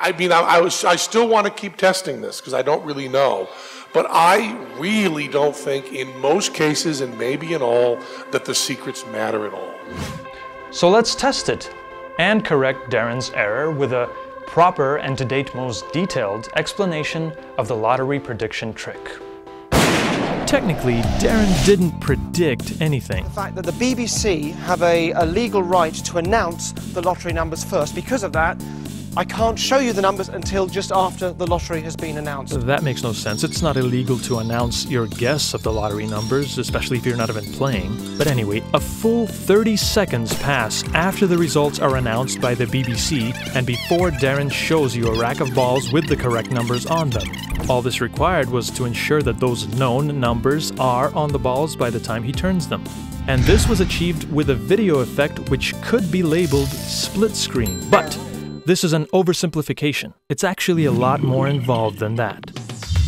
I mean, I, I, was, I still want to keep testing this because I don't really know. But I really don't think, in most cases, and maybe in all, that the secrets matter at all. So let's test it and correct Derren's error with a proper and to date most detailed explanation of the lottery prediction trick. Technically, Derren didn't predict anything. The fact that the BBC have a, a legal right to announce the lottery numbers first. Because of that, I can't show you the numbers until just after the lottery has been announced. That makes no sense. It's not illegal to announce your guess of the lottery numbers, especially if you're not even playing. But anyway, a full 30 seconds pass after the results are announced by the BBC and before Derren shows you a rack of balls with the correct numbers on them. All this required was to ensure that those known numbers are on the balls by the time he turns them. And this was achieved with a video effect which could be labeled split screen. But this is an oversimplification. It's actually a lot more involved than that.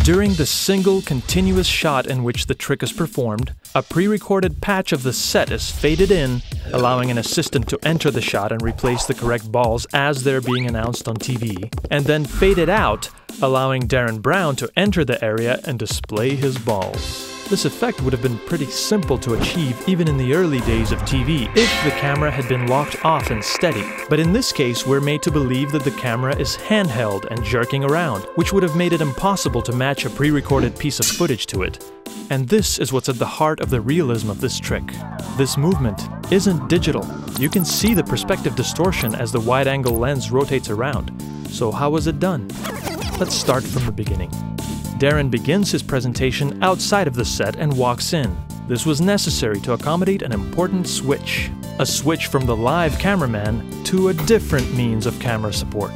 During the single continuous shot in which the trick is performed, a pre-recorded patch of the set is faded in, allowing an assistant to enter the shot and replace the correct balls as they're being announced on TV, and then faded out, allowing Derren Brown to enter the area and display his balls. This effect would have been pretty simple to achieve even in the early days of TV if the camera had been locked off and steady. But in this case, we're made to believe that the camera is handheld and jerking around, which would have made it impossible to match a pre-recorded piece of footage to it. And this is what's at the heart of the realism of this trick. This movement isn't digital. You can see the perspective distortion as the wide-angle lens rotates around. So how was it done? Let's start from the beginning. Derren begins his presentation outside of the set and walks in. This was necessary to accommodate an important switch. A switch from the live cameraman to a different means of camera support.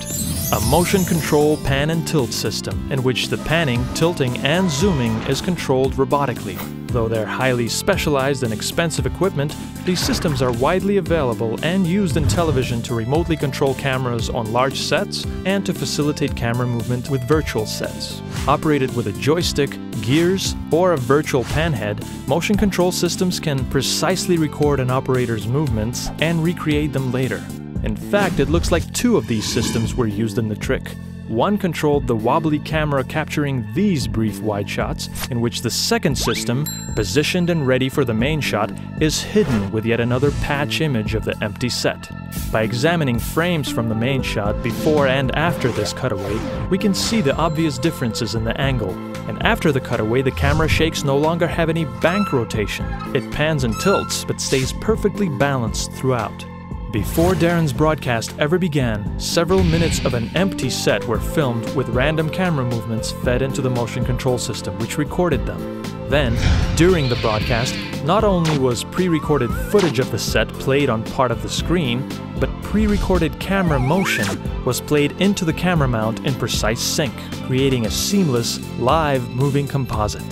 A motion control pan and tilt system in which the panning, tilting, and zooming is controlled robotically. Though they're highly specialized and expensive equipment, these systems are widely available and used in television to remotely control cameras on large sets and to facilitate camera movement with virtual sets. Operated with a joystick, gears, or a virtual panhead, motion control systems can precisely record an operator's movements and recreate them later. In fact, it looks like two of these systems were used in the trick. One controlled the wobbly camera capturing these brief wide shots, in which the second system, positioned and ready for the main shot, is hidden with yet another patch image of the empty set. By examining frames from the main shot before and after this cutaway, we can see the obvious differences in the angle. And after the cutaway, the camera shakes no longer have any bank rotation. It pans and tilts, but stays perfectly balanced throughout. Before Derren's broadcast ever began, several minutes of an empty set were filmed with random camera movements fed into the motion control system, which recorded them. Then, during the broadcast, not only was pre-recorded footage of the set played on part of the screen, but pre-recorded camera motion was played into the camera mount in precise sync, creating a seamless, live moving composite.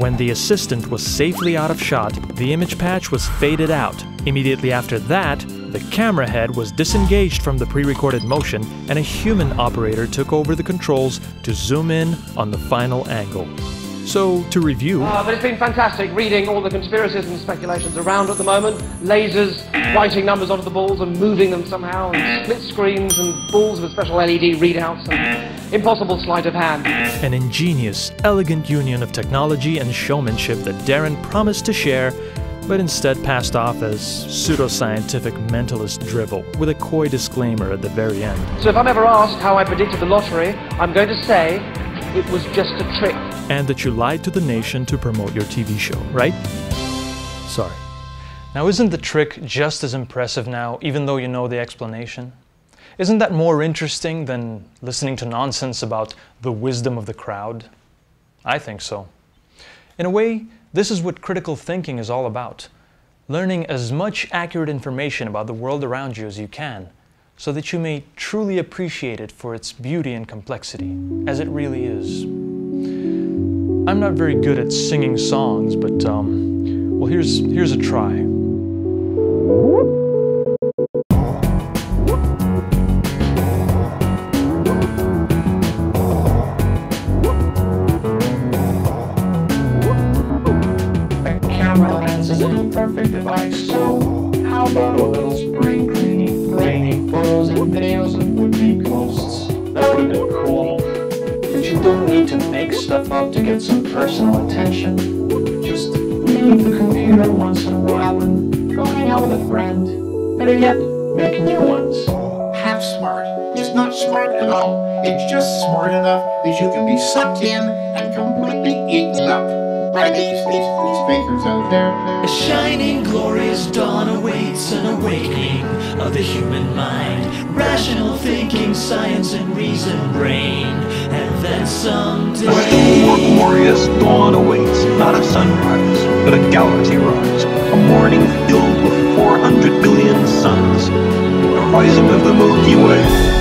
When the assistant was safely out of shot, the image patch was faded out. Immediately after that, the camera head was disengaged from the pre-recorded motion and a human operator took over the controls to zoom in on the final angle. So, to review... Uh, but it's been fantastic reading all the conspiracies and speculations around at the moment. Lasers writing numbers onto the balls and moving them somehow, and split screens and balls with special LED readouts, and impossible sleight of hand. An ingenious, elegant union of technology and showmanship that Derren promised to share but instead passed off as pseudoscientific mentalist drivel, with a coy disclaimer at the very end. So if I'm ever asked how I predicted the lottery, I'm going to say it was just a trick. And that you lied to the nation to promote your TV show, right? Sorry. Now, isn't the trick just as impressive now, even though you know the explanation? Isn't that more interesting than listening to nonsense about the wisdom of the crowd? I think so. In a way, this is what critical thinking is all about. Learning as much accurate information about the world around you as you can, so that you may truly appreciate it for its beauty and complexity, as it really is. I'm not very good at singing songs, but, um, well, here's, here's a try. isn't a perfect device, so how about a little spring cleaning, raining photos and videos of would-be ghosts? That would've been cool. But you don't need to make stuff up to get some personal attention. Just leave the computer once in a while and go hang out with a friend. Better yet, make new ones. Half smart is not smart at all. It's just smart enough that you can be sucked in and completely eaten up by these, these, these fakers out there. A shining, glorious dawn awaits an awakening of the human mind. Rational thinking, science and reason reign. And then someday. A more glorious dawn awaits, not a sunrise, but a galaxy rise. A morning filled with 400 billion suns. The rising of the Milky Way.